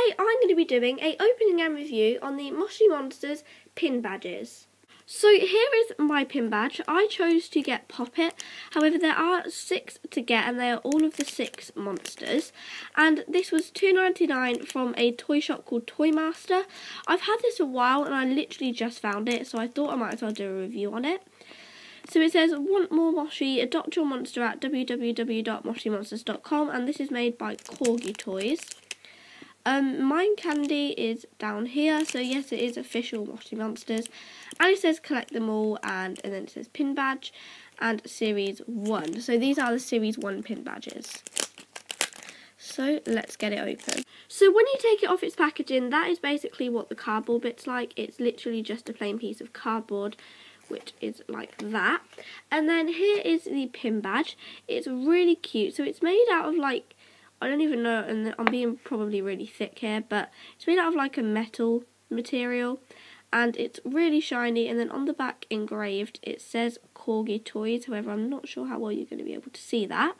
today I'm going to be doing a opening and review on the Moshi Monsters pin badges. So here is my pin badge. I chose to get Poppet. However, there are six to get and they are all of the six monsters. And this was two ninety nine from a toy shop called Toy Master. I've had this a while and I literally just found it. So I thought I might as well do a review on it. So it says, want more Moshi? Adopt your monster at www.moshimonsters.com and this is made by Corgi Toys. Um, Mind Candy is down here, so yes, it is official Moshi Monsters. And it says collect them all, and, and then it says pin badge and series 1. So these are the series 1 pin badges. So let's get it open. So when you take it off its packaging, that is basically what the cardboard bit's like. It's literally just a plain piece of cardboard which is like that. And then here is the pin badge. It's really cute. So it's made out of like I don't even know, and I'm being probably really thick here, but it's made out of like a metal material, and it's really shiny, and then on the back engraved it says Corgi Toys, however I'm not sure how well you're going to be able to see that.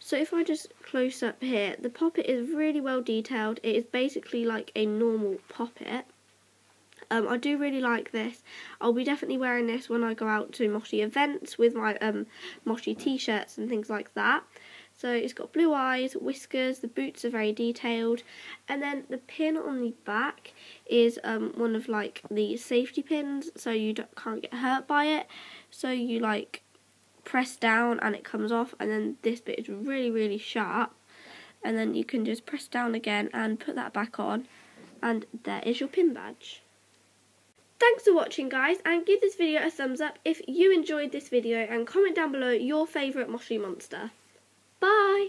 So if I just close up here, the poppet is really well detailed, it is basically like a normal poppet. Um, I do really like this. I'll be definitely wearing this when I go out to Moshi events with my um, Moshi t-shirts and things like that. So it's got blue eyes, whiskers, the boots are very detailed, and then the pin on the back is um, one of like the safety pins, so you can't get hurt by it. So you like press down and it comes off, and then this bit is really really sharp, and then you can just press down again and put that back on, and there is your pin badge. Thanks for watching guys and give this video a thumbs up if you enjoyed this video and comment down below your favourite Moshi monster. Bye!